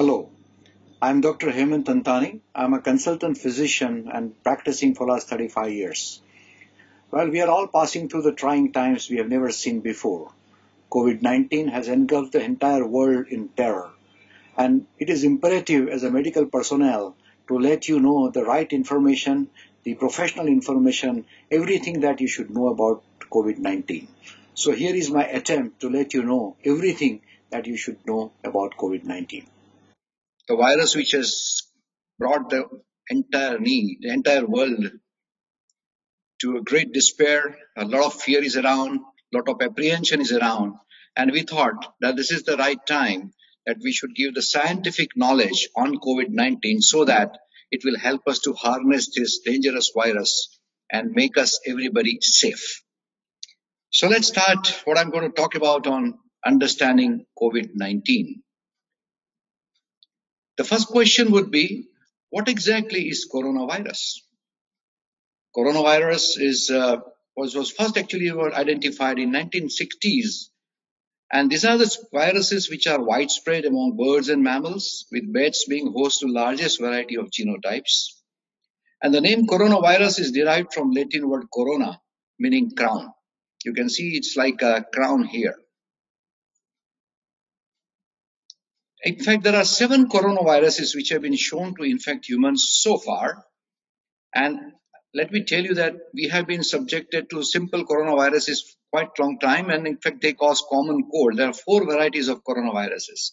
Hello, I'm Dr. Hemant Antani. I'm a consultant physician and practicing for last 35 years. Well, we are all passing through the trying times we have never seen before. COVID-19 has engulfed the entire world in terror. And it is imperative as a medical personnel to let you know the right information, the professional information, everything that you should know about COVID-19. So here is my attempt to let you know everything that you should know about COVID-19 the virus which has brought the entire the entire world to a great despair. A lot of fear is around, a lot of apprehension is around. And we thought that this is the right time that we should give the scientific knowledge on COVID-19 so that it will help us to harness this dangerous virus and make us everybody safe. So let's start what I'm going to talk about on understanding COVID-19. The first question would be, what exactly is coronavirus? Coronavirus is uh, was, was first actually identified in 1960s. And these are the viruses which are widespread among birds and mammals, with bats being host to largest variety of genotypes. And the name coronavirus is derived from Latin word corona, meaning crown. You can see it's like a crown here. In fact, there are seven coronaviruses which have been shown to infect humans so far. And let me tell you that we have been subjected to simple coronaviruses quite a long time. And in fact, they cause common cold. There are four varieties of coronaviruses.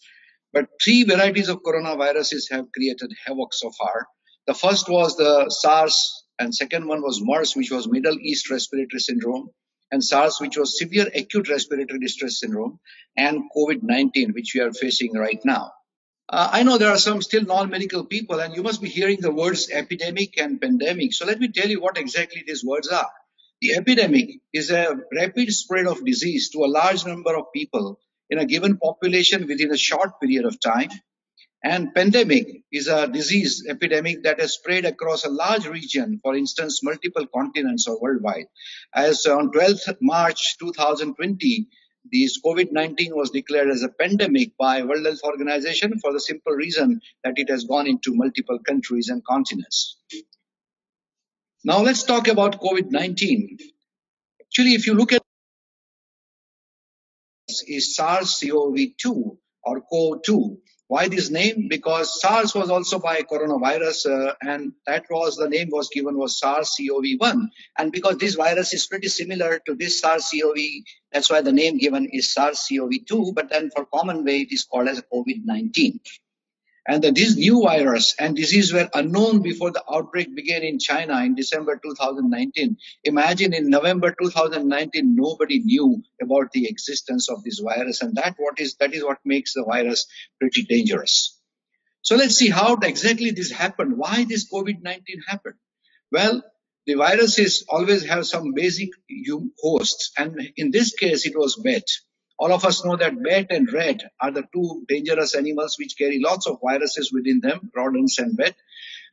But three varieties of coronaviruses have created havoc so far. The first was the SARS and second one was MERS, which was Middle East Respiratory Syndrome and SARS, which was severe acute respiratory distress syndrome, and COVID-19, which we are facing right now. Uh, I know there are some still non-medical people, and you must be hearing the words epidemic and pandemic. So let me tell you what exactly these words are. The epidemic is a rapid spread of disease to a large number of people in a given population within a short period of time. And pandemic is a disease epidemic that has spread across a large region, for instance, multiple continents or worldwide. As on 12th March 2020, this COVID-19 was declared as a pandemic by World Health Organization for the simple reason that it has gone into multiple countries and continents. Now let's talk about COVID-19. Actually, if you look at is SARS-CoV-2 or CO2, why this name? Because SARS was also by coronavirus, uh, and that was the name was given was SARS-CoV-1. And because this virus is pretty similar to this SARS-CoV, that's why the name given is SARS-CoV-2. But then for common way, it is called as COVID-19 and that this new virus and disease were unknown before the outbreak began in China in December 2019. Imagine in November 2019, nobody knew about the existence of this virus, and that what is that is what makes the virus pretty dangerous. So let's see how exactly this happened. Why this COVID-19 happened? Well, the viruses always have some basic hosts, and in this case, it was bat. All of us know that bat and rat are the two dangerous animals which carry lots of viruses within them, rodents and bat.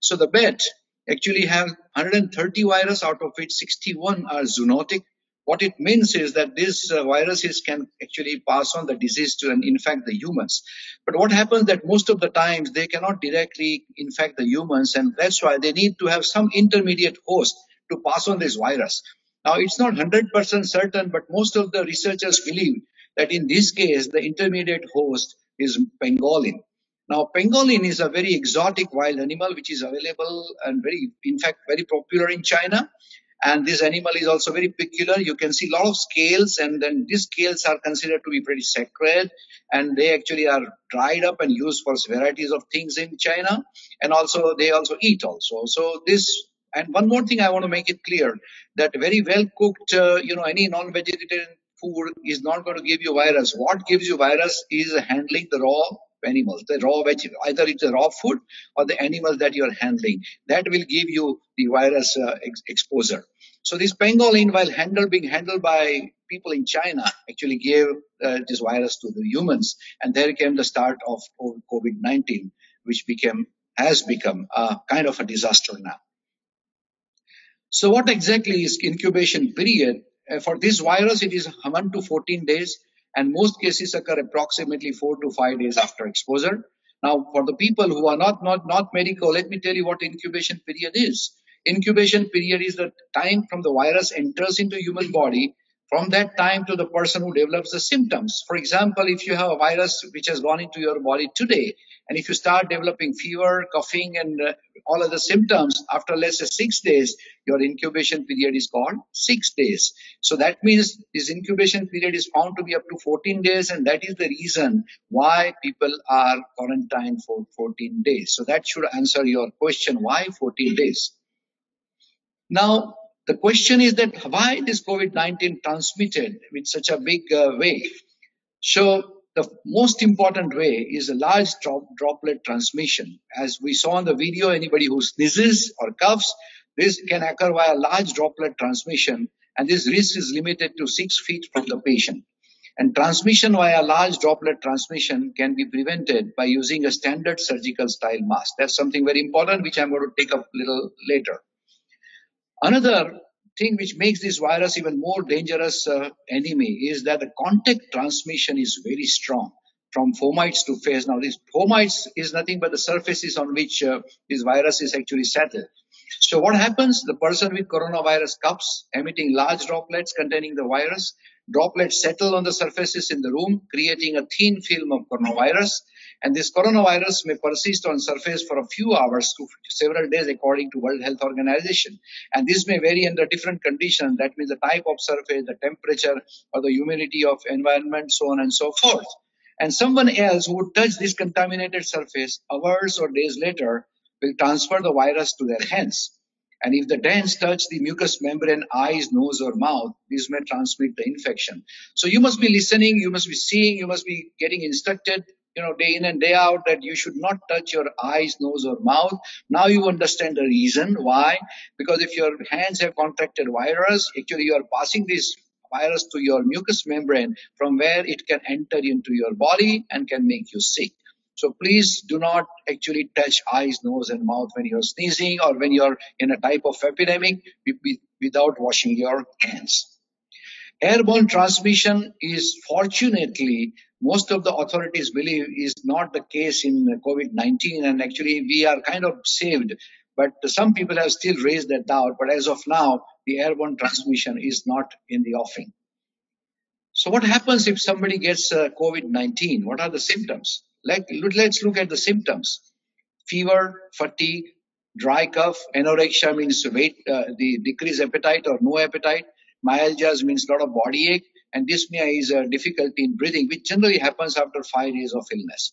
So the bat actually have 130 viruses, out of which 61 are zoonotic. What it means is that these uh, viruses can actually pass on the disease to and infect the humans. But what happens that most of the times they cannot directly infect the humans, and that's why they need to have some intermediate host to pass on this virus. Now, it's not 100% certain, but most of the researchers believe that in this case, the intermediate host is pangolin. Now, pangolin is a very exotic wild animal which is available and very, in fact, very popular in China. And this animal is also very peculiar. You can see a lot of scales, and then these scales are considered to be pretty sacred, and they actually are dried up and used for varieties of things in China. And also, they also eat also. So this and one more thing I want to make it clear that very well cooked, uh, you know, any non-vegetarian food is not going to give you virus. What gives you virus is handling the raw animals, the raw veg, either it's a raw food or the animals that you're handling. That will give you the virus uh, ex- exposure. So this pangolin, while handled, being handled by people in China, actually gave uh, this virus to the humans. And there came the start of COVID-19, which became, has become a kind of a disaster now. So what exactly is incubation period? Uh, for this virus, it is 1 to 14 days, and most cases occur approximately 4 to 5 days after exposure. Now, for the people who are not, not, not medical, let me tell you what incubation period is. Incubation period is the time from the virus enters into human body from that time to the person who develops the symptoms. For example, if you have a virus which has gone into your body today, and if you start developing fever, coughing, and uh, all of the symptoms after let's say six days, your incubation period is called six days. So that means this incubation period is found to be up to 14 days, and that is the reason why people are quarantined for 14 days. So that should answer your question why 14 days. Now, the question is that why this COVID-19 transmitted with such a big uh, way? So the most important way is a large drop, droplet transmission. As we saw in the video, anybody who sneezes or coughs, this can occur via large droplet transmission, and this risk is limited to six feet from the patient. And transmission via large droplet transmission can be prevented by using a standard surgical style mask. That's something very important, which I'm going to take up a little later. Another thing which makes this virus even more dangerous uh, enemy is that the contact transmission is very strong from fomites to face. Now, these fomites is nothing but the surfaces on which uh, this virus is actually settled. So what happens? The person with coronavirus coughs, emitting large droplets containing the virus. Droplets settle on the surfaces in the room, creating a thin film of coronavirus. And this coronavirus may persist on surface for a few hours to several days according to World Health Organization. And this may vary under different conditions. That means the type of surface, the temperature, or the humidity of environment, so on and so forth. And someone else who would touch this contaminated surface hours or days later will transfer the virus to their hands. And if the hands touch the mucous membrane, eyes, nose, or mouth, this may transmit the infection. So you must be listening, you must be seeing, you must be getting instructed you know, day in and day out that you should not touch your eyes, nose, or mouth. Now you understand the reason why. Because if your hands have contracted virus, actually you are passing this virus to your mucous membrane from where it can enter into your body and can make you sick. So please do not actually touch eyes, nose, and mouth when you're sneezing or when you're in a type of epidemic without washing your hands. Airborne transmission is fortunately most of the authorities believe is not the case in COVID-19 and actually we are kind of saved. But some people have still raised that doubt. But as of now, the airborne transmission is not in the offing. So what happens if somebody gets uh, COVID-19? What are the symptoms? Let, let's look at the symptoms. Fever, fatigue, dry cough, anorexia means weight, uh, the decreased appetite or no appetite. Myalgias means a lot of body ache and dyspnea is a difficulty in breathing, which generally happens after five days of illness.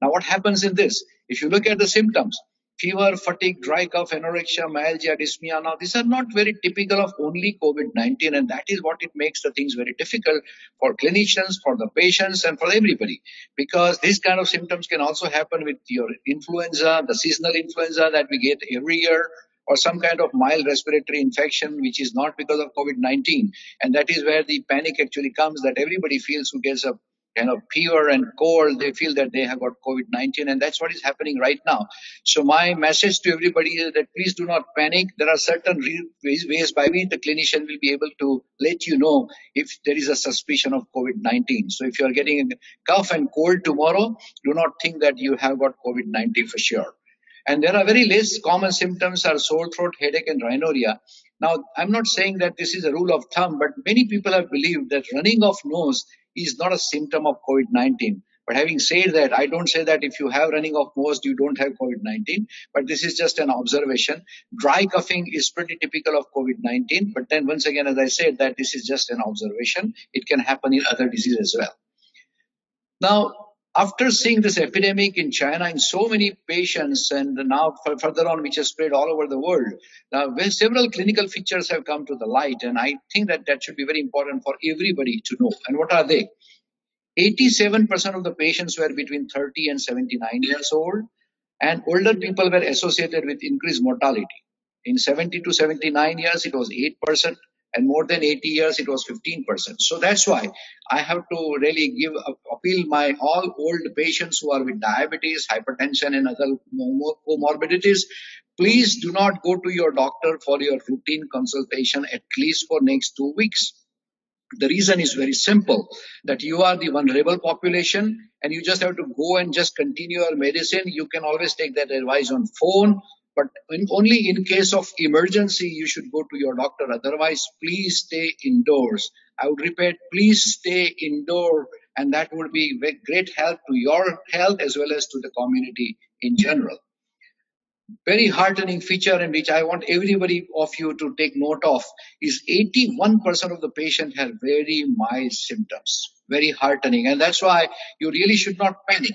Now, what happens in this? If you look at the symptoms, fever, fatigue, dry cough, anorexia, myalgia, dyspnea. Now, these are not very typical of only COVID-19, and that is what it makes the things very difficult for clinicians, for the patients, and for everybody. Because these kind of symptoms can also happen with your influenza, the seasonal influenza that we get every year, or some kind of mild respiratory infection, which is not because of COVID-19. And that is where the panic actually comes that everybody feels who gets a kind of fever and cold, they feel that they have got COVID-19 and that's what is happening right now. So my message to everybody is that please do not panic. There are certain ways by which the clinician will be able to let you know if there is a suspicion of COVID-19. So if you are getting a cough and cold tomorrow, do not think that you have got COVID-19 for sure. And there are very less common symptoms are sore throat, headache, and rhinorrhea. Now, I'm not saying that this is a rule of thumb, but many people have believed that running of nose is not a symptom of COVID-19. But having said that, I don't say that if you have running of nose, you don't have COVID-19, but this is just an observation. Dry coughing is pretty typical of COVID-19, but then once again, as I said, that this is just an observation. It can happen in other diseases as well. Now, after seeing this epidemic in China in so many patients and now further on which has spread all over the world, uh, several clinical features have come to the light and I think that that should be very important for everybody to know. And what are they? 87% of the patients were between 30 and 79 years old and older people were associated with increased mortality. In 70 to 79 years, it was 8% and more than 80 years it was 15%. So that's why I have to really give appeal my all old patients who are with diabetes, hypertension and other comorbidities. Please do not go to your doctor for your routine consultation at least for next two weeks. The reason is very simple that you are the vulnerable population and you just have to go and just continue your medicine. You can always take that advice on phone, but in, only in case of emergency, you should go to your doctor. Otherwise, please stay indoors. I would repeat, please stay indoor and that would be great help to your health as well as to the community in general very heartening feature in which I want everybody of you to take note of is 81% of the patient have very mild symptoms. Very heartening. And that's why you really should not panic.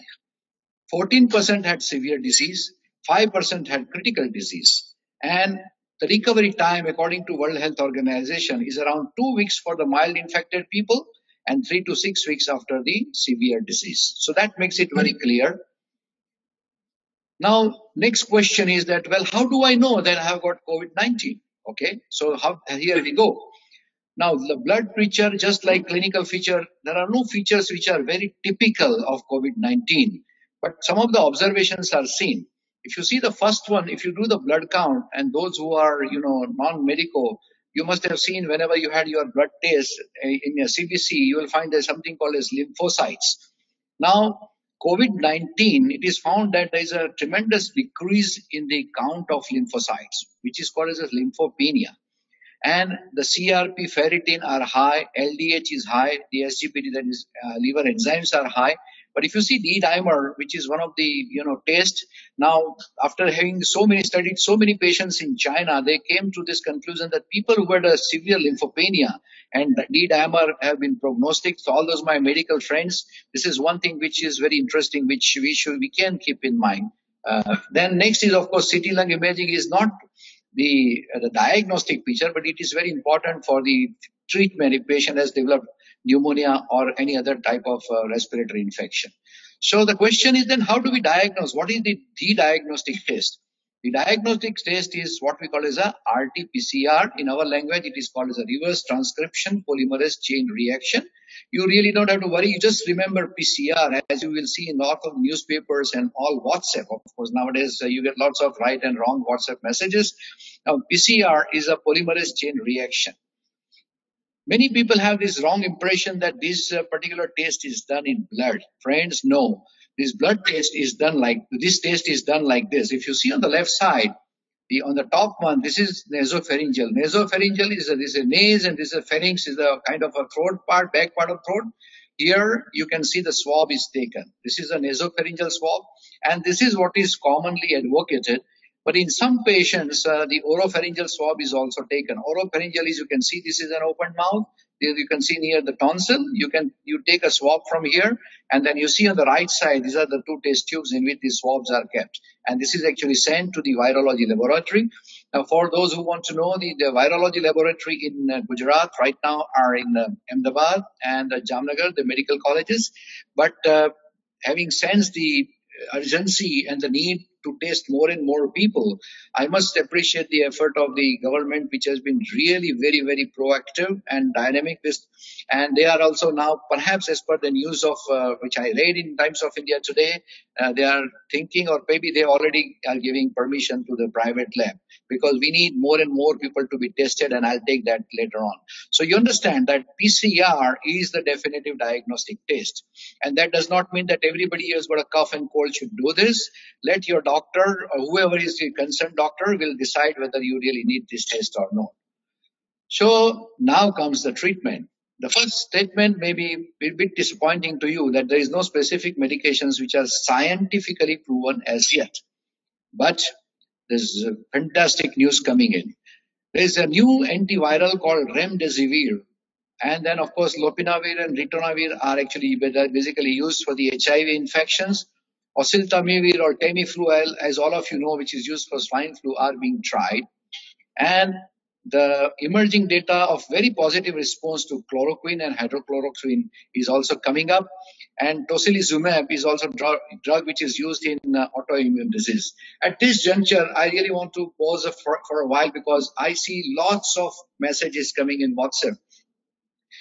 14% had severe disease, 5% had critical disease. And the recovery time, according to World Health Organization, is around two weeks for the mild infected people and three to six weeks after the severe disease. So that makes it very clear now, next question is that, well, how do I know that I have got COVID-19? Okay, so how, here we go. Now, the blood feature, just like clinical feature, there are no features which are very typical of COVID-19, but some of the observations are seen. If you see the first one, if you do the blood count and those who are, you know, non-medical, you must have seen whenever you had your blood test eh, in your CBC, you will find there's something called as lymphocytes. Now, COVID-19, it is found that there is a tremendous decrease in the count of lymphocytes, which is called as lymphopenia. And the CRP, ferritin are high, LDH is high, the SGPT, that is uh, liver enzymes are high, but if you see D-dimer, which is one of the, you know, test, now after having so many studied so many patients in China, they came to this conclusion that people who had a severe lymphopenia and D-dimer have been prognostic. So all those my medical friends, this is one thing which is very interesting, which we should, we can keep in mind. Uh, then next is of course CT lung imaging is not the, uh, the diagnostic feature, but it is very important for the treatment if patient has developed pneumonia or any other type of uh, respiratory infection. So the question is then how do we diagnose? What is the, the diagnostic test? The diagnostic test is what we call as a RT-PCR. In our language, it is called as a reverse transcription polymerase chain reaction. You really don't have to worry. You just remember PCR as you will see in lots of newspapers and all WhatsApp. Of course, nowadays uh, you get lots of right and wrong WhatsApp messages. Now, PCR is a polymerase chain reaction. Many people have this wrong impression that this uh, particular test is done in blood. Friends, no. This blood test is done like, this test is done like this. If you see on the left side, the, on the top one, this is nasopharyngeal. Nasopharyngeal is a, this is a nase and this is a pharynx is a kind of a throat part, back part of throat. Here you can see the swab is taken. This is a nasopharyngeal swab and this is what is commonly advocated but in some patients, uh, the oropharyngeal swab is also taken. Oropharyngeal is, you can see this is an open mouth. You can see near the tonsil. You can, you take a swab from here and then you see on the right side, these are the two test tubes in which these swabs are kept. And this is actually sent to the virology laboratory. Now, for those who want to know, the, the virology laboratory in uh, Gujarat right now are in uh, Ahmedabad and uh, Jamnagar, the medical colleges. But uh, having sensed the urgency and the need to test more and more people. I must appreciate the effort of the government, which has been really very, very proactive and dynamic. And they are also now, perhaps as per the news of uh, which I read in Times of India today, uh, they are thinking, or maybe they already are giving permission to the private lab because we need more and more people to be tested, and I'll take that later on. So you understand that PCR is the definitive diagnostic test, and that does not mean that everybody who's got a cough and cold should do this. Let your doctor or whoever is the concerned doctor will decide whether you really need this test or not. So now comes the treatment. The first statement may be a bit disappointing to you that there is no specific medications which are scientifically proven as yet. But there's fantastic news coming in. There's a new antiviral called remdesivir. And then, of course, lopinavir and ritonavir are actually basically used for the HIV infections. Oseltamivir or Tamiflu, as all of you know, which is used for swine flu, are being tried. And the emerging data of very positive response to chloroquine and hydrochloroquine is also coming up. And tocilizumab is also drug, drug which is used in uh, autoimmune disease. At this juncture, I really want to pause for, for a while because I see lots of messages coming in WhatsApp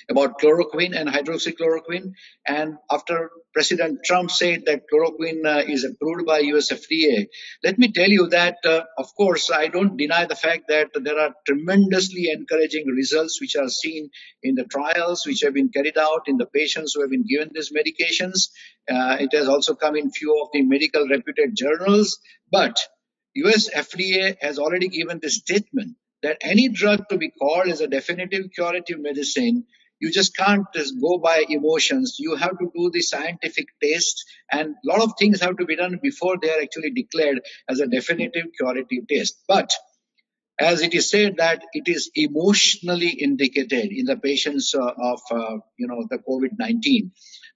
about chloroquine and hydroxychloroquine. And after President Trump said that chloroquine uh, is approved by US FDA, let me tell you that, uh, of course, I don't deny the fact that there are tremendously encouraging results which are seen in the trials which have been carried out in the patients who have been given these medications. Uh, it has also come in few of the medical reputed journals, but US FDA has already given the statement that any drug to be called as a definitive curative medicine, you just can't just go by emotions. You have to do the scientific test and a lot of things have to be done before they are actually declared as a definitive curative test. But as it is said that it is emotionally indicated in the patients uh, of, uh, you know, the COVID-19.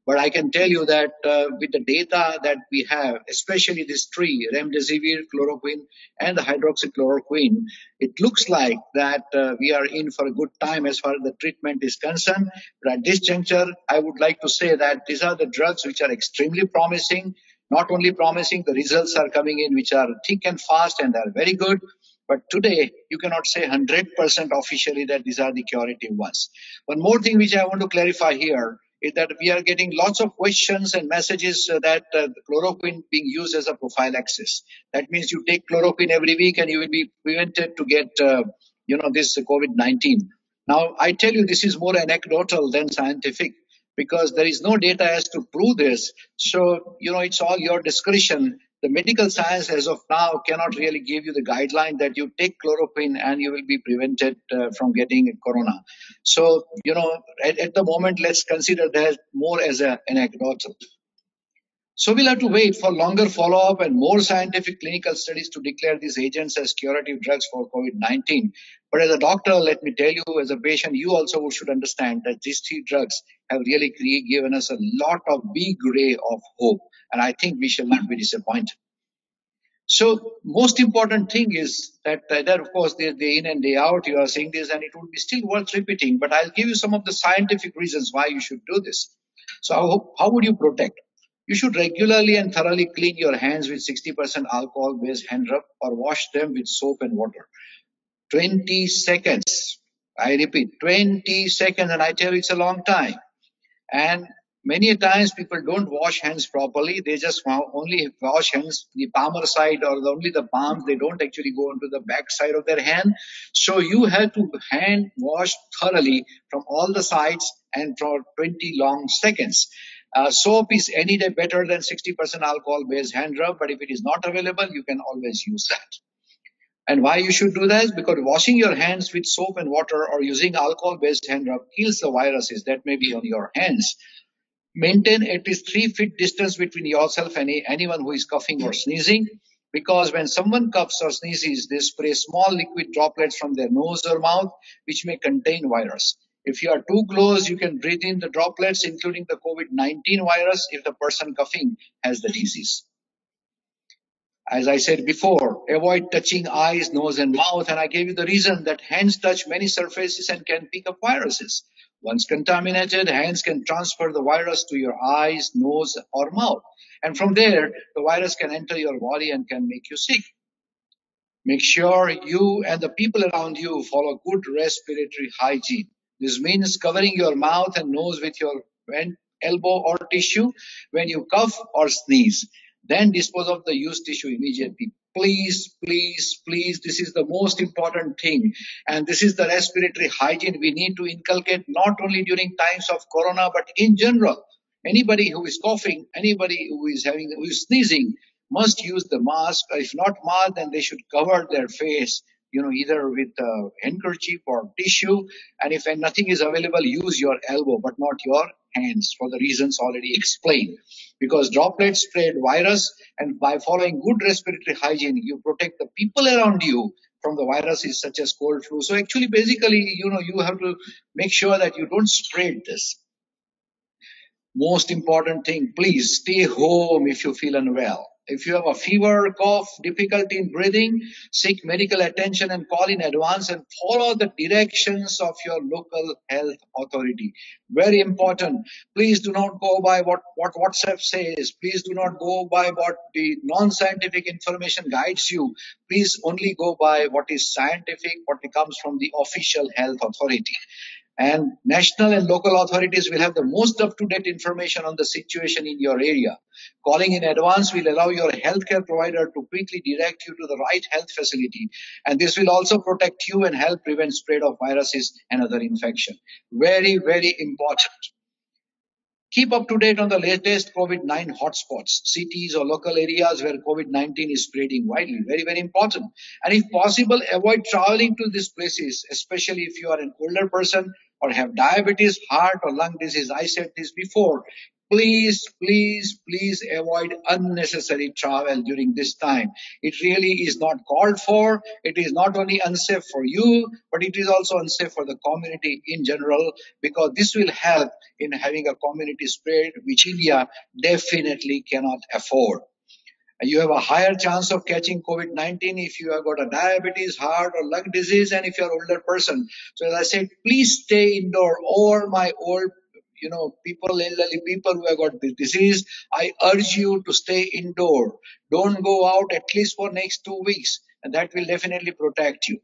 But I can tell you that uh, with the data that we have, especially this three, remdesivir, chloroquine, and the hydroxychloroquine, it looks like that uh, we are in for a good time as far as the treatment is concerned. But at this juncture, I would like to say that these are the drugs which are extremely promising. Not only promising, the results are coming in which are thick and fast and are very good. But today, you cannot say 100% officially that these are the curative ones. One more thing which I want to clarify here is that we are getting lots of questions and messages uh, that uh, chloroquine being used as a prophylaxis. That means you take chloroquine every week and you will be prevented to get, uh, you know, this COVID-19. Now, I tell you, this is more anecdotal than scientific because there is no data as to prove this. So, you know, it's all your discretion the medical science as of now cannot really give you the guideline that you take chloroquine and you will be prevented uh, from getting corona. So, you know, at, at, the moment, let's consider that more as a, an anecdotal. So we'll have to wait for longer follow-up and more scientific clinical studies to declare these agents as curative drugs for COVID-19. But as a doctor, let me tell you, as a patient, you also should understand that these three drugs have really given us a lot of big ray of hope. And I think we shall not be disappointed. So most important thing is that that of course day, day in and day out you are saying this and it would be still worth repeating, but I'll give you some of the scientific reasons why you should do this. So how, how would you protect? You should regularly and thoroughly clean your hands with 60% alcohol based hand rub or wash them with soap and water. 20 seconds. I repeat, 20 seconds and I tell you it's a long time. And Many times people don't wash hands properly. They just only wash hands the palmar side or only the palms. They don't actually go into the back side of their hand. So you have to hand wash thoroughly from all the sides and for 20 long seconds. Uh, soap is any day better than 60% alcohol based hand rub, but if it is not available, you can always use that. And why you should do that because washing your hands with soap and water or using alcohol based hand rub kills the viruses that may be on your hands. Maintain at least three feet distance between yourself and anyone who is coughing or sneezing. Because when someone coughs or sneezes, they spray small liquid droplets from their nose or mouth, which may contain virus. If you are too close, you can breathe in the droplets, including the COVID-19 virus, if the person coughing has the disease. As I said before, avoid touching eyes, nose, and mouth. And I gave you the reason that hands touch many surfaces and can pick up viruses. Once contaminated, hands can transfer the virus to your eyes, nose, or mouth. And from there, the virus can enter your body and can make you sick. Make sure you and the people around you follow good respiratory hygiene. This means covering your mouth and nose with your elbow or tissue when you cough or sneeze. Then dispose of the used tissue immediately. Please, please, please, this is the most important thing. And this is the respiratory hygiene we need to inculcate not only during times of corona, but in general. Anybody who is coughing, anybody who is having, who is sneezing must use the mask. If not mask, then they should cover their face you know, either with a handkerchief or tissue. And if nothing is available, use your elbow, but not your hands for the reasons already explained. Because droplets spread virus and by following good respiratory hygiene, you protect the people around you from the viruses such as cold flu. So actually, basically, you know, you have to make sure that you don't spread this. Most important thing, please stay home if you feel unwell. If you have a fever, cough, difficulty in breathing, seek medical attention and call in advance and follow the directions of your local health authority. Very important. Please do not go by what, what WhatsApp says. Please do not go by what the non-scientific information guides you. Please only go by what is scientific, what comes from the official health authority. And national and local authorities will have the most up-to-date information on the situation in your area. Calling in advance will allow your healthcare provider to quickly direct you to the right health facility. And this will also protect you and help prevent spread of viruses and other infection. Very, very important. Keep up to date on the latest COVID-19 hotspots, cities or local areas where COVID-19 is spreading widely. Very, very important. And if possible, avoid traveling to these places, especially if you are an older person or have diabetes, heart or lung disease. I said this before please, please, please avoid unnecessary travel during this time. It really is not called for. It is not only unsafe for you, but it is also unsafe for the community in general because this will help in having a community spread, which India definitely cannot afford. You have a higher chance of catching COVID-19 if you have got a diabetes, heart or lung disease, and if you're an older person. So as I said, please stay indoor. All my old you know, people, elderly people who have got this disease, I urge you to stay indoor. Don't go out at least for next two weeks, and that will definitely protect you.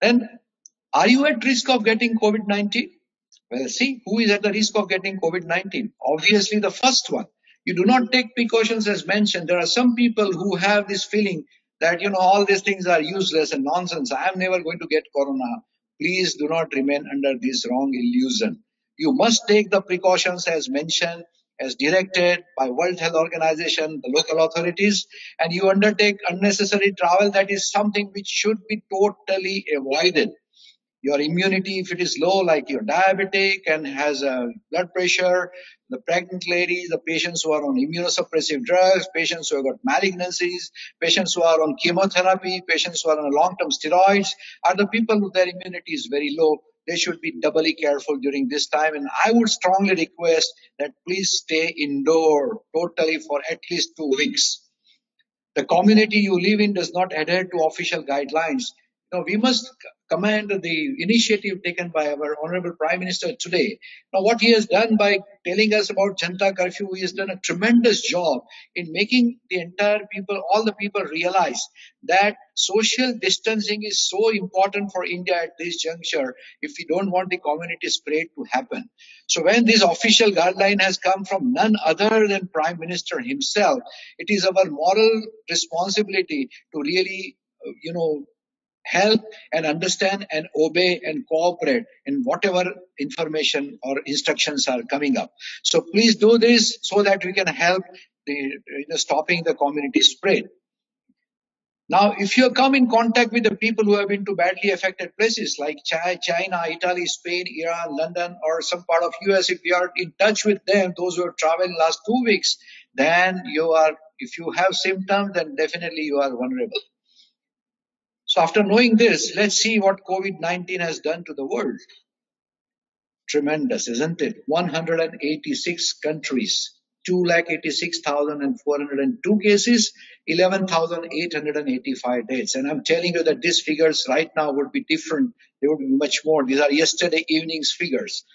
Then, are you at risk of getting COVID-19? Well, see, who is at the risk of getting COVID-19? Obviously, the first one. You do not take precautions as mentioned. There are some people who have this feeling that, you know, all these things are useless and nonsense. I am never going to get corona. Please do not remain under this wrong illusion. You must take the precautions as mentioned, as directed by World Health Organization, the local authorities, and you undertake unnecessary travel. That is something which should be totally avoided your immunity if it is low like you're diabetic and has a blood pressure the pregnant ladies the patients who are on immunosuppressive drugs patients who have got malignancies patients who are on chemotherapy patients who are on long-term steroids are the people who their immunity is very low they should be doubly careful during this time. And i would strongly request that please stay indoor totally for at least two weeks. The community you live in does not adhere to official guidelines. Now we must commend the initiative taken by our Honorable Prime Minister today. Now, what he has done by telling us about Janta Curfew, he has done a tremendous job in making the entire people, all the people realize that social distancing is so important for India at this juncture if we don't want the community spread to happen. So when this official guideline has come from none other than Prime Minister himself, it is our moral responsibility to really, uh, you know, help and understand and obey and cooperate in whatever information or instructions are coming up. So please do this so that we can help the, you know, stopping the community spread. Now, if you come in contact with the people who have been to badly affected places like China, Italy, Spain, Iran, London, or some part of US, if you are in touch with them, those who have traveled last two weeks, then you are, if you have symptoms, then definitely you are vulnerable. So after knowing this, let's see what COVID-19 has done to the world. Tremendous, isn't it? 186 countries, 2,86,402 cases, 11,885 deaths. And I'm telling you that these figures right now would be different. They would be much more. These are yesterday evening's figures.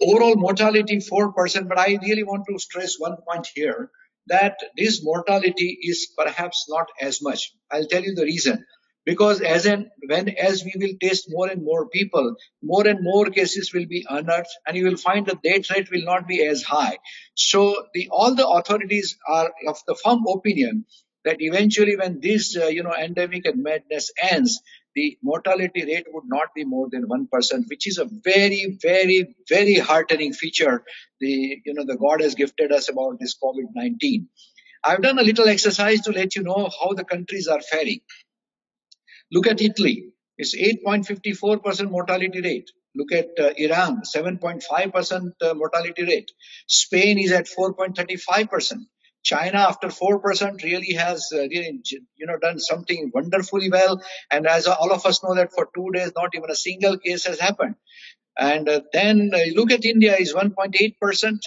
Overall mortality 4%, but I really want to stress one point here that this mortality is perhaps not as much. I'll tell you the reason because as and when as we will test more and more people more and more cases will be unearthed and you will find the death rate will not be as high. So the all the authorities are of the firm opinion that eventually when this uh, you know endemic and madness ends the mortality rate would not be more than 1% which is a very very very heartening feature the you know the god has gifted us about this covid-19 i've done a little exercise to let you know how the countries are faring Look at Italy. It's 8.54% mortality rate. Look at uh, Iran, 7.5% uh, mortality rate. Spain is at 4.35%. China, after 4%, really has uh, really, you know, done something wonderfully well. And as all of us know that for two days, not even a single case has happened. And uh, then uh, look at India is 1.8%.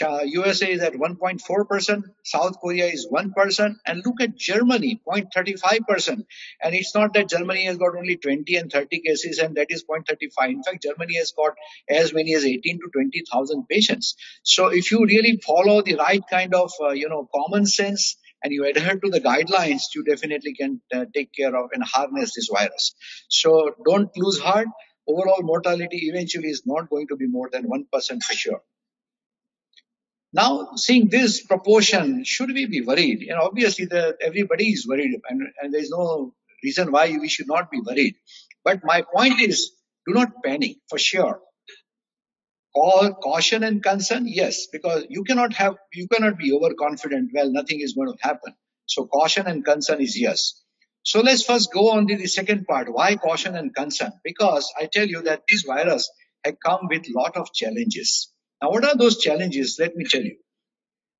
USA is at 1.4%, South Korea is 1%, and look at Germany, 0.35%. And it's not that Germany has got only 20 and 30 cases and that is 0.35. In fact, Germany has got as many as 18 to 20,000 patients. So if you really follow the right kind of, uh, you know, common sense and you adhere to the guidelines, you definitely can uh, take care of and harness this virus. So don't lose heart. Overall mortality eventually is not going to be more than 1% for sure. Now, seeing this proportion, should we be worried? You know, obviously, the, everybody is worried, and, and there's no reason why we should not be worried. But my point is, do not panic for sure. All caution and concern, yes, because you cannot have, you cannot be overconfident. Well, nothing is going to happen. So caution and concern is yes. So let's first go on to the second part. Why caution and concern? Because I tell you that this virus had come with lot of challenges. Now, what are those challenges? Let me tell you.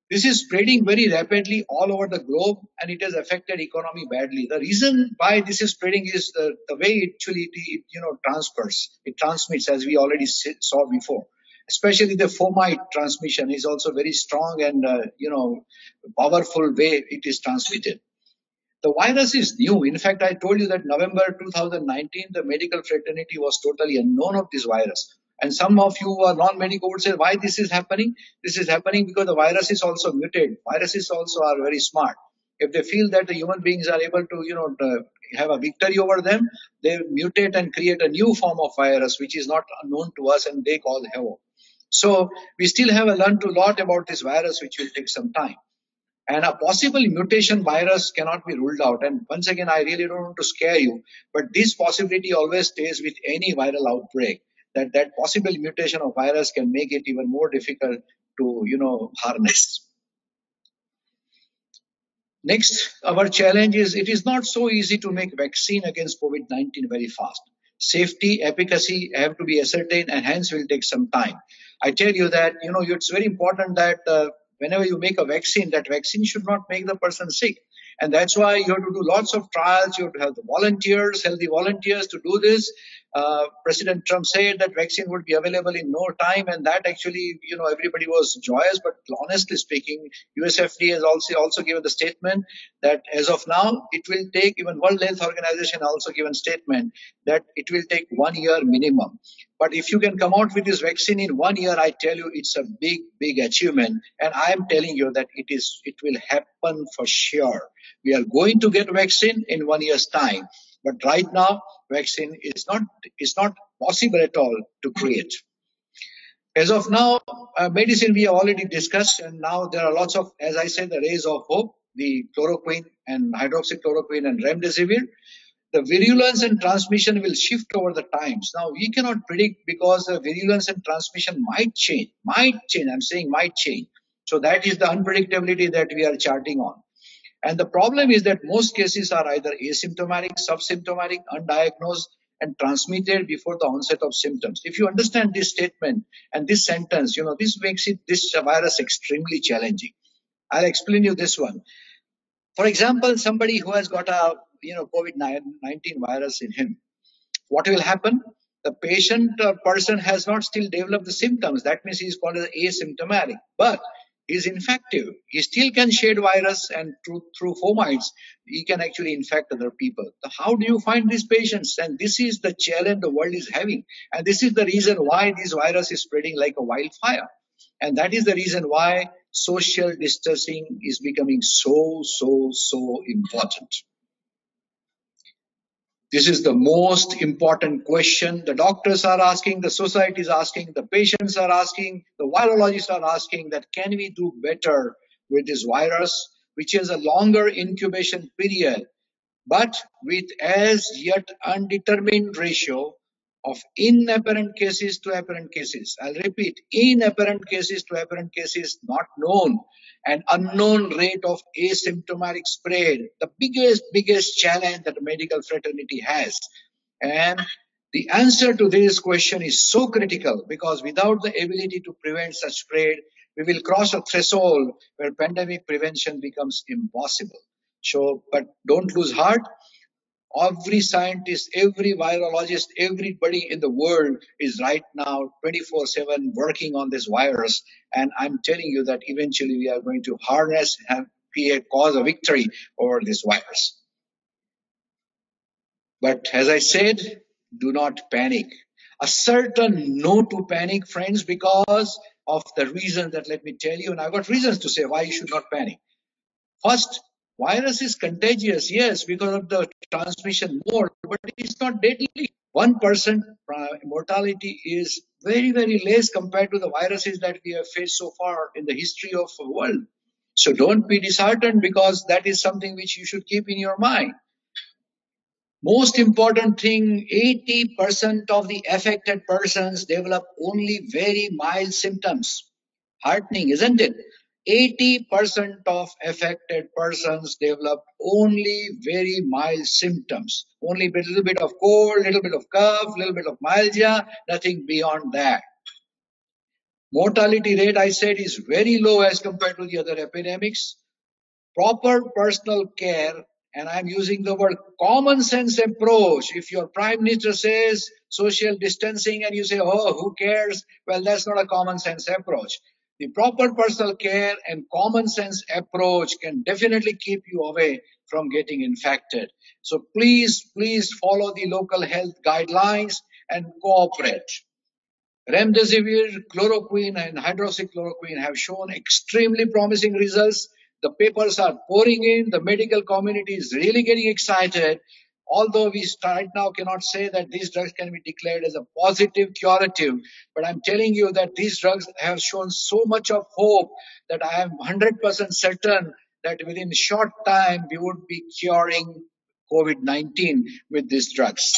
This is spreading very rapidly all over the globe and it has affected economy badly. The reason why this is spreading is the, the way it actually, it, you know, transfers. It transmits as we already saw before especially the fomite transmission is also very strong and uh, you know powerful way it is transmitted the virus is new in fact i told you that november 2019 the medical fraternity was totally unknown of this virus and some of you are non-medical would say why this is happening this is happening because the virus is also mutated viruses also are very smart if they feel that the human beings are able to you know have a victory over them they mutate and create a new form of virus which is not known to us and they call havoc so we still have learned a lot about this virus, which will take some time. And a possible mutation virus cannot be ruled out. And once again, I really don't want to scare you, but this possibility always stays with any viral outbreak. That that possible mutation of virus can make it even more difficult to you know harness. Next, our challenge is it is not so easy to make vaccine against COVID-19 very fast. Safety, efficacy have to be ascertained and hence will take some time. I tell you that, you know, it's very important that uh, whenever you make a vaccine, that vaccine should not make the person sick. And that's why you have to do lots of trials. You have to have the volunteers, healthy volunteers to do this. Uh, President Trump said that vaccine would be available in no time, and that actually, you know, everybody was joyous. But honestly speaking, USFDA has also also given the statement that as of now, it will take even World Health Organization also given statement that it will take one year minimum. But if you can come out with this vaccine in one year, I tell you, it's a big, big achievement. And I am telling you that it is, it will happen for sure. We are going to get vaccine in one year's time. But right now, vaccine is not, is not possible at all to create. As of now, uh, medicine we have already discussed, and now there are lots of, as I said, the rays of hope, the chloroquine and hydroxychloroquine and remdesivir the virulence and transmission will shift over the times. Now we cannot predict because the virulence and transmission might change, might change. I'm saying might change. So that is the unpredictability that we are charting on. And the problem is that most cases are either asymptomatic, subsymptomatic, undiagnosed, and transmitted before the onset of symptoms. If you understand this statement and this sentence, you know, this makes it, this virus extremely challenging. I'll explain you this one. For example, somebody who has got a you know COVID-19 virus in him. What will happen? The patient or person has not still developed the symptoms. That means he is called as asymptomatic, but is infective. He still can shed virus and through, through fomites, he can actually infect other people. So how do you find these patients? And this is the challenge the world is having. And this is the reason why this virus is spreading like a wildfire. And that is the reason why social distancing is becoming so, so, so important. This is the most important question. The doctors are asking, the society is asking, the patients are asking, the virologists are asking that can we do better with this virus, which has a longer incubation period, but with as yet undetermined ratio of inapparent cases to apparent cases. I'll repeat, inapparent cases to apparent cases not known and unknown rate of asymptomatic spread, the biggest, biggest challenge that medical fraternity has. And the answer to this question is so critical because without the ability to prevent such spread, we will cross a threshold where pandemic prevention becomes impossible. So, but don't lose heart every scientist, every virologist, everybody in the world is right now 24 7 working on this virus. And I'm telling you that eventually we are going to harness and a cause of victory over this virus. But as I said, do not panic. A certain no to panic, friends, because of the reason that let me tell you, and I've got reasons to say why you should not panic. First, Virus is contagious, yes, because of the transmission mode, but it's not deadly. 1% uh, mortality is very, very less compared to the viruses that we have faced so far in the history of the world. So don't be disheartened because that is something which you should keep in your mind. Most important thing, 80% of the affected persons develop only very mild symptoms. Heartening, isn't it? 80% of affected persons develop only very mild symptoms. Only a little bit of cold, little bit of cough, little bit of myalgia, nothing beyond that. Mortality rate, I said, is very low as compared to the other epidemics. Proper personal care and I'm using the word common sense approach. If your prime minister says social distancing and you say, oh, who cares? Well, that's not a common sense approach. The proper personal care and common sense approach can definitely keep you away from getting infected. So please, please follow the local health guidelines and cooperate. Remdesivir, chloroquine and hydroxychloroquine have shown extremely promising results the papers are pouring in. The medical community is really getting excited. Although we right now cannot say that these drugs can be declared as a positive curative, but I'm telling you that these drugs have shown so much of hope that I am 100% certain that within short time we would be curing COVID-19 with these drugs.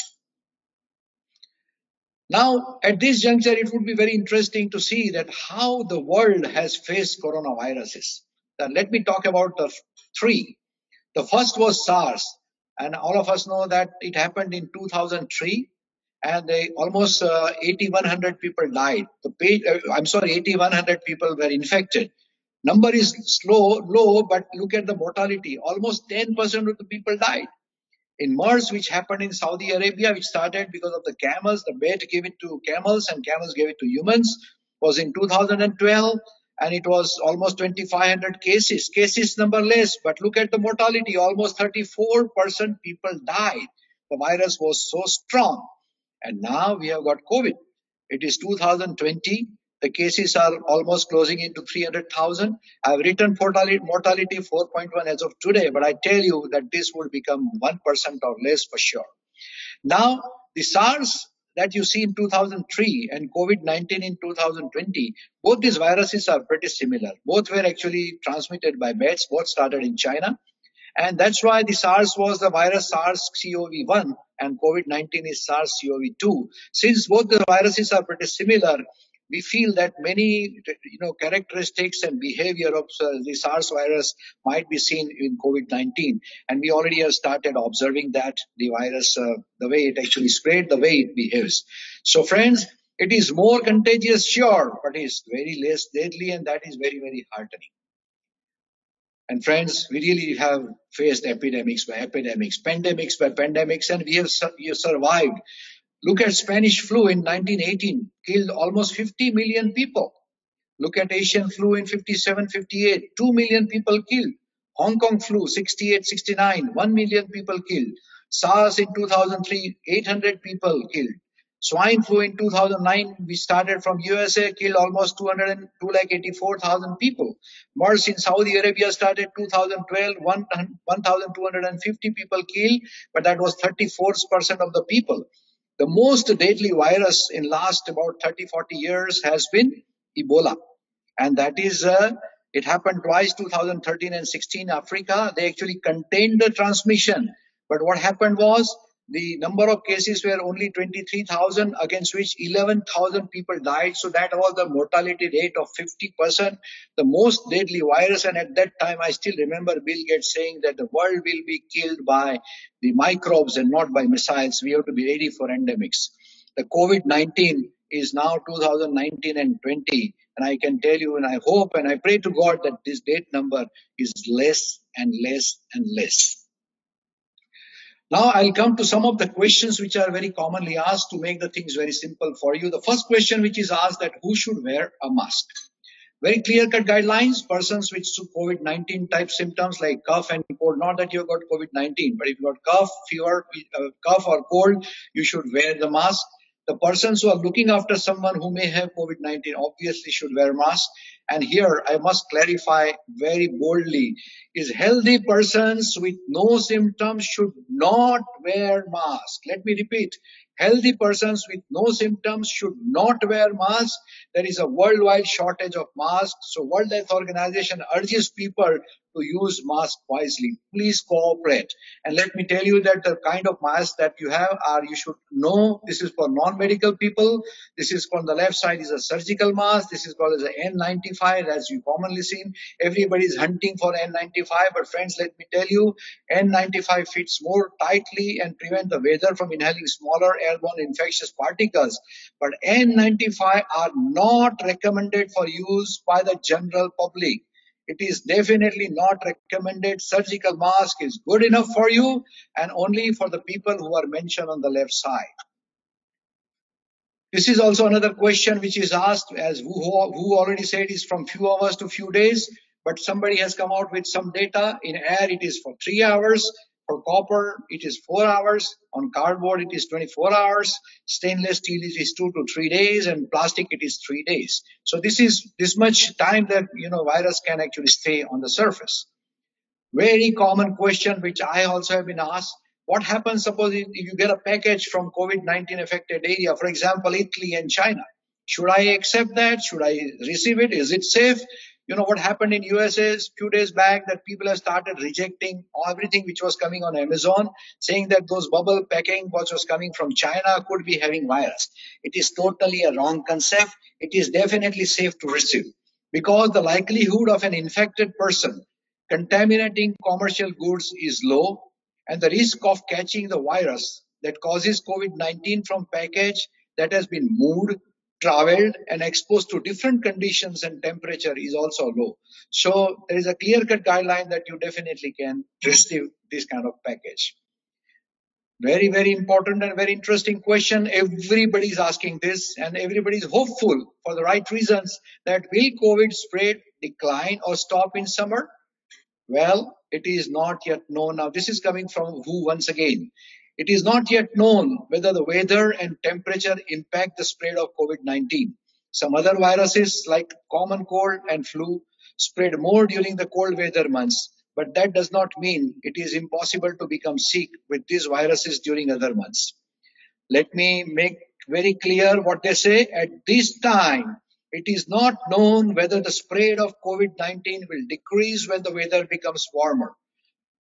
Now, at this juncture, it would be very interesting to see that how the world has faced coronaviruses. Then let me talk about the three. The first was SARS, and all of us know that it happened in 2003, and they, almost uh, 8,100 people died. The page, uh, I'm sorry, 8,100 people were infected. Number is slow, low, but look at the mortality. Almost 10% of the people died. In MERS, which happened in Saudi Arabia, which started because of the camels, the bear gave it to camels and camels gave it to humans, was in 2012 and it was almost 2500 cases cases number less. But look at the mortality almost 34% people died. The virus was so strong. And now we have got covid. It is 2020 the cases are almost closing into 300,000. I have written mortality, mortality 4.1 as of today, but I tell you that this will become 1% or less for sure. Now, the SARS that you see in 2003 and COVID-19 in 2020, both these viruses are pretty similar. Both were actually transmitted by bats. Both started in China. And that's why the SARS was the virus SARS-CoV-1 and COVID-19 is SARS-CoV-2. Since both the viruses are pretty similar, we feel that many you know characteristics and behavior of uh, the SARS virus might be seen in COVID-19, and we already have started observing that the virus, uh, the way it actually spread, the way it behaves. So, friends, it is more contagious, sure, but it's very less deadly, and that is very very heartening. And friends, we really have faced epidemics by epidemics, pandemics by pandemics, and we have, we have survived Look at Spanish flu in 1918, killed almost 50 million people. Look at Asian flu in 57, 58, 2 million people killed. Hong Kong flu, 68, 69, 1 million people killed. SARS in 2003, 800 people killed. Swine flu in 2009, we started from USA, killed almost 202 like 84,000 people. MERS in Saudi Arabia started 2012, 1,250 people killed, but that was 34% of the people. The most deadly virus in last about 30, 40 years has been Ebola. And that is, uh, it happened twice, 2013 and 16 Africa. They actually contained the transmission. But what happened was the number of cases were only 23,000 against which 11,000 people died. So that was the mortality rate of 50%, the most deadly virus. And at that time, I still remember Bill Gates saying that the world will be killed by the microbes and not by missiles. We have to be ready for endemics. The COVID-19 is now 2019 and 20. And I can tell you, and I hope and I pray to God that this date number is less and less and less. Now I'll come to some of the questions which are very commonly asked to make the things very simple for you. The first question which is asked that who should wear a mask? Very clear cut guidelines, persons with COVID-19 type symptoms like cough and cold, not that you've got COVID-19, but if you've got cough, fever, uh, cough or cold, you should wear the mask. The persons who are looking after someone who may have COVID-19 obviously should wear mask. And here I must clarify very boldly is healthy persons with no symptoms should not wear mask. Let me repeat. Healthy persons with no symptoms should not wear masks. There is a worldwide shortage of masks. So World Health Organization urges people to use mask wisely. Please cooperate. And let me tell you that the kind of masks that you have are you should know this is for non-medical people. This is on the left side is a surgical mask. This is called as an N95 as you commonly seen. Everybody is hunting for N95, but friends, let me tell you, N95 fits more tightly and prevent the weather from inhaling smaller airborne infectious particles. But N95 are not recommended for use by the general public. It is definitely not recommended. Surgical mask is good enough for you and only for the people who are mentioned on the left side. This is also another question which is asked as who, who already said is from few hours to few days, but somebody has come out with some data. In air, it is for three hours. For copper, it is four hours. On cardboard, it is 24 hours. Stainless steel it is two to three days, and plastic it is three days. So this is this much time that you know virus can actually stay on the surface. Very common question which I also have been asked. What happens suppose if you get a package from COVID-19 affected area, for example, Italy and China? Should I accept that? Should I receive it? Is it safe? You know what happened in USA is few days back that people have started rejecting everything which was coming on Amazon, saying that those bubble packing what was coming from China could be having virus. It is totally a wrong concept. It is definitely safe to receive because the likelihood of an infected person contaminating commercial goods is low and the risk of catching the virus that causes COVID-19 from package that has been moved traveled and exposed to different conditions and temperature is also low. So there is a clear cut guideline that you definitely can receive this kind of package. Very, very important and very interesting question. Everybody is asking this and everybody is hopeful for the right reasons that will COVID spread decline or stop in summer? Well, it is not yet known. Now, this is coming from WHO once again. It is not yet known whether the weather and temperature impact the spread of COVID-19. Some other viruses like common cold and flu spread more during the cold weather months, but that does not mean it is impossible to become sick with these viruses during other months. Let me make very clear what they say. At this time, it is not known whether the spread of COVID-19 will decrease when the weather becomes warmer.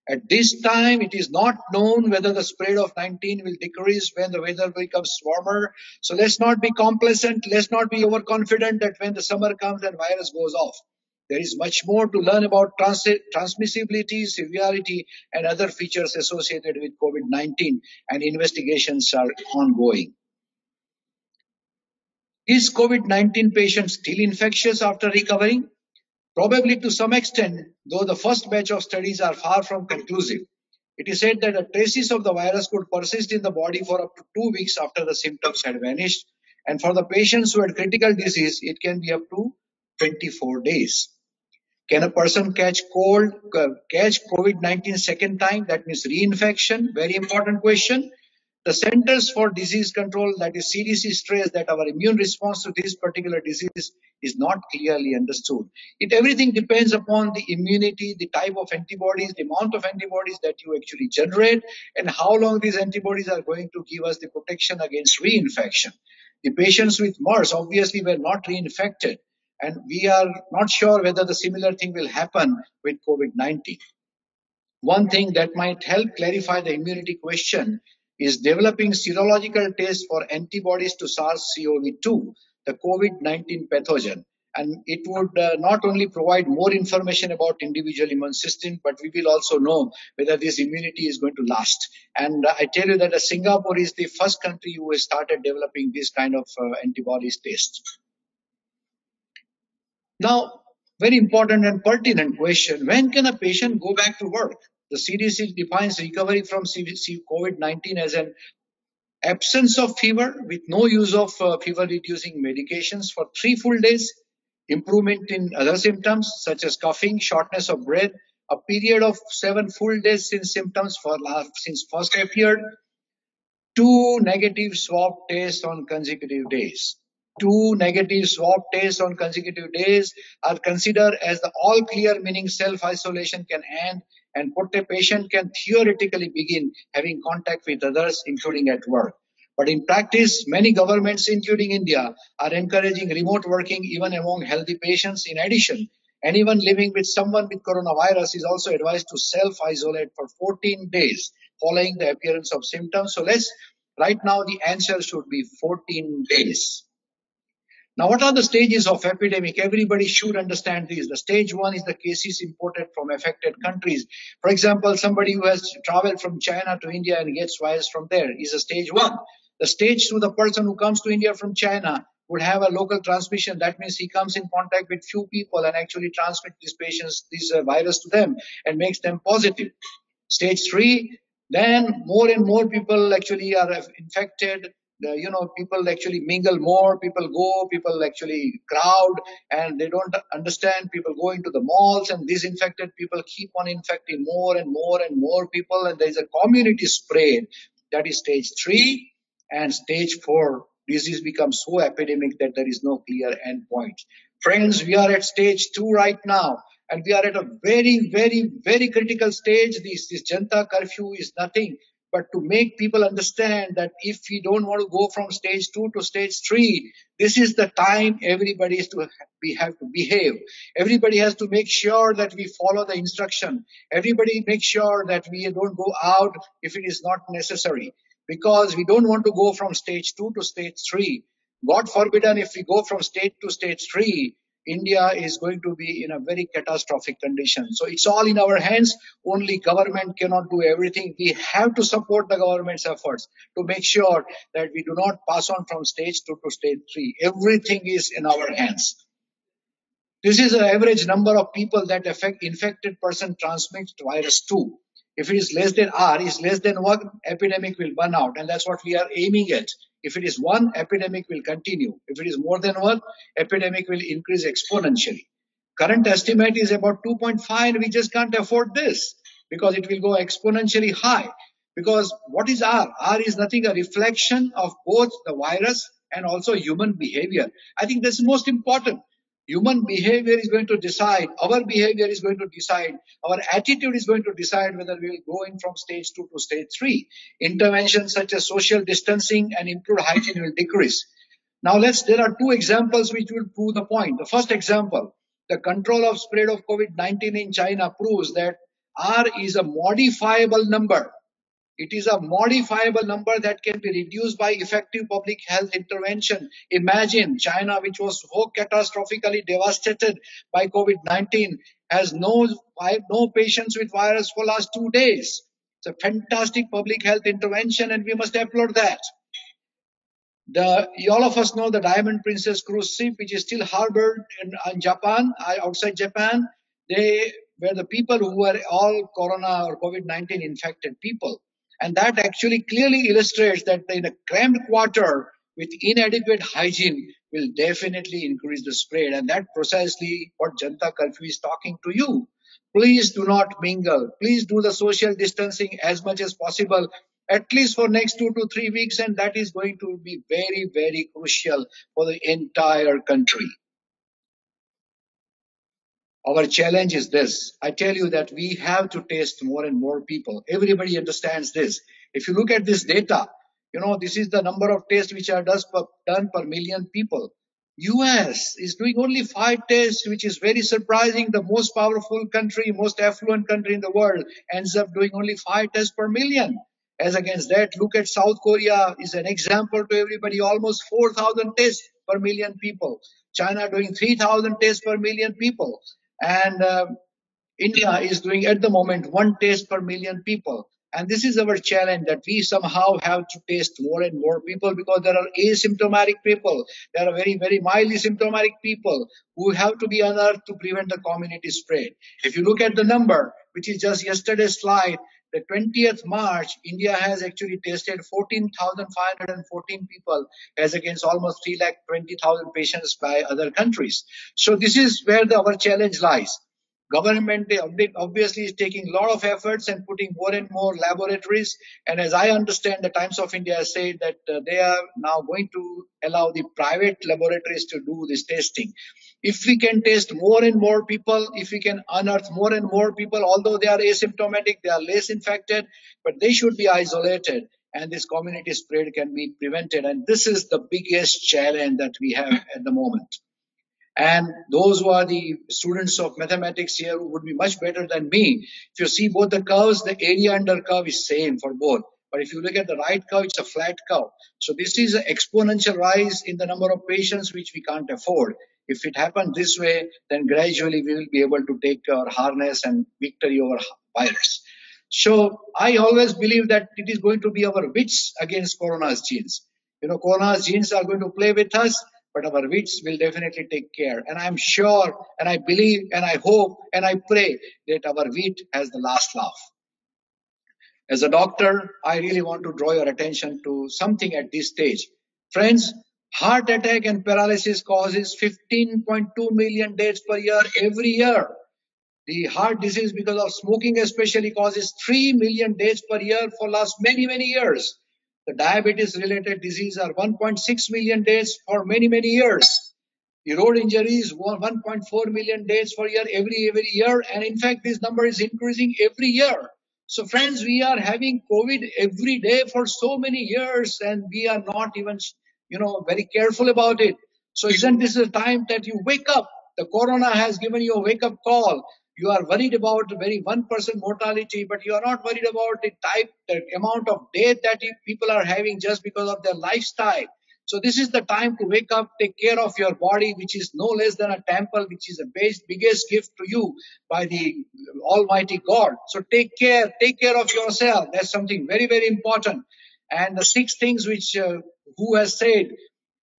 At this time, it is not known whether the spread of 19 will decrease when the weather becomes warmer. So let's not be complacent. Let's not be overconfident that when the summer comes and virus goes off. There is much more to learn about trans- transmissibility, severity, and other features associated with COVID-19 and investigations are ongoing. Is COVID-19 patient still infectious after recovering? Probably to some extent, though the first batch of studies are far from conclusive. It is said that the traces of the virus could persist in the body for up to two weeks after the symptoms had vanished. And for the patients who had critical disease, it can be up to 24 days. Can a person catch cold, uh, catch COVID-19 second time? That means reinfection. Very important question. The Centers for Disease Control, that is CDC, stress that our immune response to this particular disease is not clearly understood. It everything depends upon the immunity, the type of antibodies, the amount of antibodies that you actually generate, and how long these antibodies are going to give us the protection against reinfection. The patients with MERS obviously were not reinfected, and we are not sure whether the similar thing will happen with COVID-19. One thing that might help clarify the immunity question is developing serological tests for antibodies to SARS-CoV-2, the COVID-19 pathogen. And it would uh, not only provide more information about individual immune system, but we will also know whether this immunity is going to last. And uh, I tell you that uh, Singapore is the first country who has started developing this kind of uh, antibodies test. Now, very important and pertinent question. When can a patient go back to work? The CDC defines recovery from COVID-19 as an absence of fever with no use of uh, fever reducing medications for three full days, improvement in other symptoms such as coughing, shortness of breath, a period of seven full days since symptoms for last, since first appeared, two negative swab tests on consecutive days. two negative swab tests on consecutive days are considered as the all clear, meaning self isolation can end and put a patient can theoretically begin having contact with others, including at work. But in practice, many governments, including India, are encouraging remote working even among healthy patients. In addition, anyone living with someone with coronavirus is also advised to self-isolate for 14 days following the appearance of symptoms. So let's, right now, the answer should be 14 days. Now, what are the stages of epidemic? Everybody should understand this. The stage one is the cases imported from affected countries. For example, somebody who has traveled from China to India and gets virus from there is a stage one. The stage two, the person who comes to India from China would have a local transmission. That means he comes in contact with few people and actually transmits these patients, this uh, virus to them and makes them positive. Stage three, then more and more people actually are infected. You know, people actually mingle more, people go, people actually crowd and they don't understand. People go into the malls and these infected people keep on infecting more and more and more people and there is a community spread. That is stage three and stage four disease becomes so epidemic that there is no clear endpoint. Friends, we are at stage two right now, and we are at a very, very, very critical stage. This, this Janta curfew is nothing but to make people understand that if we don't want to go from stage two to stage three, this is the time everybody is to we have to behave. Everybody has to make sure that we follow the instruction. Everybody make sure that we don't go out if it is not necessary because we don't want to go from stage two to stage three. God forbidden if we go from stage to stage three, India is going to be in a very catastrophic condition. So it's all in our hands. Only government cannot do everything. We have to support the government's efforts to make sure that we do not pass on from stage two to stage three. Everything is in our hands. This is the average number of people that affect infected person transmits virus 2. If it is less than R, is less than one, epidemic will burn out. And that's what we are aiming at. If it is one, epidemic will continue. If it is more than one, epidemic will increase exponentially. Current estimate is about 2.5. We just can't afford this because it will go exponentially high. Because what is R? R is nothing a reflection of both the virus and also human behavior. I think that's most important. Human behavior is going to decide, our behavior is going to decide, our attitude is going to decide whether we will go in from stage two to stage three. Interventions such as social distancing and improved hygiene will decrease. Now let's, there are two examples which will prove the point. The first example, the control of spread of COVID-19 in China proves that R is a modifiable number. It is a modifiable number that can be reduced by effective public health intervention. Imagine China, which was so catastrophically devastated by COVID-19, has no, no patients with virus for last two days. It's a fantastic public health intervention and we must applaud that. The, all of us know the Diamond Princess cruise ship, which is still harbored in, in Japan, uh, outside Japan. They were the people who were all corona or COVID-19 infected people. And that actually clearly illustrates that in a cramped quarter with inadequate hygiene will definitely increase the spread. And that precisely what Janta Curfew is talking to you. Please do not mingle. Please do the social distancing as much as possible, at least for next two to three weeks. And that is going to be very, very crucial for the entire country. Our challenge is this. I tell you that we have to test more and more people. Everybody understands this. If you look at this data, you know, this is the number of tests which are done per million people. US is doing only five tests, which is very surprising. The most powerful country, most affluent country in the world ends up doing only five tests per million. As against that, look at South Korea is an example to everybody, almost 4,000 tests per million people. China doing 3,000 tests per million people. And uh, India is doing at the moment one test per million people. And this is our challenge that we somehow have to test more and more people because there are asymptomatic people. There are very, very mildly symptomatic people who have to be unearthed to prevent the community spread. If you look at the number, which is just yesterday's slide, the 20th March, India has actually tested 14,514 people as against almost 3 lakh 20,000 patients by other countries. So this is where the, our challenge lies. Government obviously is taking a lot of efforts and putting more and more laboratories. And as I understand, the Times of India said that uh, they are now going to allow the private laboratories to do this testing. If we can test more and more people, if we can unearth more and more people, although they are asymptomatic, they are less infected, but they should be isolated and this community spread can be prevented. And this is the biggest challenge that we have at the moment. And those who are the students of mathematics here would be much better than me. If you see both the curves, the area under curve is same for both. But if you look at the right curve, it's a flat curve. So this is an exponential rise in the number of patients which we can't afford. If it happens this way, then gradually we will be able to take our harness and victory over virus. So I always believe that it is going to be our wits against corona's genes. You know, corona's genes are going to play with us but our wits will definitely take care. And I'm sure, and I believe, and I hope, and I pray that our wit has the last laugh. As a doctor, I really want to draw your attention to something at this stage. Friends, heart attack and paralysis causes 15.2 million deaths per year every year. The heart disease because of smoking especially causes 3 million deaths per year for last many, many years. The diabetes related disease are 1.6 million deaths for many, many years. The road injuries, 1.4 million deaths for year every, every year. And in fact, this number is increasing every year. So friends, we are having COVID every day for so many years and we are not even, you know, very careful about it. So isn't this a time that you wake up? The corona has given you a wake up call you are worried about very 1% mortality, but you are not worried about the type, the amount of death that people are having just because of their lifestyle. So this is the time to wake up, take care of your body, which is no less than a temple, which is the biggest gift to you by the Almighty God. So take care, take care of yourself. That's something very, very important. And the six things which uh, who has said,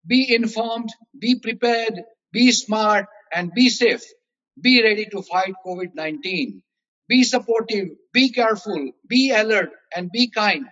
be informed, be prepared, be smart, and be safe. Be ready to fight COVID-19. Be supportive, be careful, be alert, and be kind.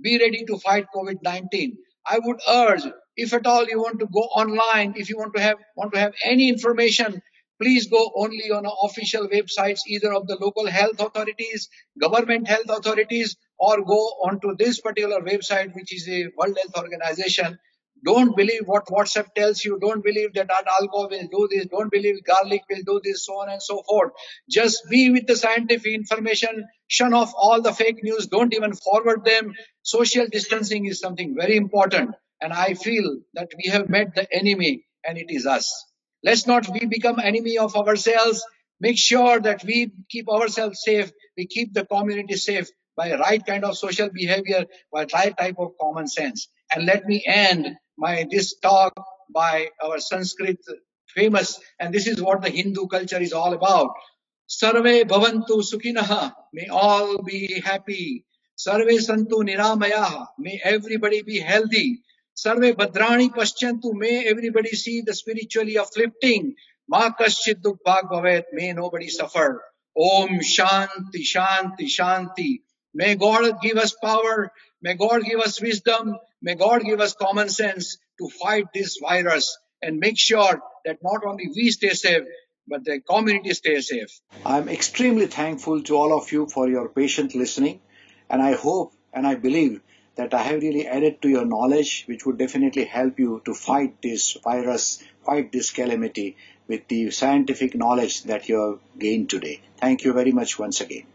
Be ready to fight COVID-19. I would urge, if at all you want to go online, if you want to have want to have any information, please go only on official websites, either of the local health authorities, government health authorities, or go onto this particular website, which is a World Health Organization, don't believe what WhatsApp tells you. Don't believe that alcohol will do this. Don't believe garlic will do this, so on and so forth. Just be with the scientific information. Shun off all the fake news. Don't even forward them. Social distancing is something very important. And I feel that we have met the enemy and it is us. Let's not we become enemy of ourselves. Make sure that we keep ourselves safe. We keep the community safe by right kind of social behavior, by right type of common sense. And let me end my this talk by our Sanskrit famous, and this is what the Hindu culture is all about. Sarve bhavantu sukhinaha, may all be happy. Sarve santu niramaya, may everybody be healthy. Sarve bhadrani paschantu, may everybody see the spiritually uplifting. Ma kaschid bhag bhavet, may nobody suffer. Om Shanti Shanti Shanti. May God give us power. May God give us wisdom. May God give us common sense to fight this virus and make sure that not only we stay safe, but the community stays safe. I'm extremely thankful to all of you for your patient listening, and I hope and I believe that I have really added to your knowledge, which would definitely help you to fight this virus, fight this calamity with the scientific knowledge that you have gained today. Thank you very much once again.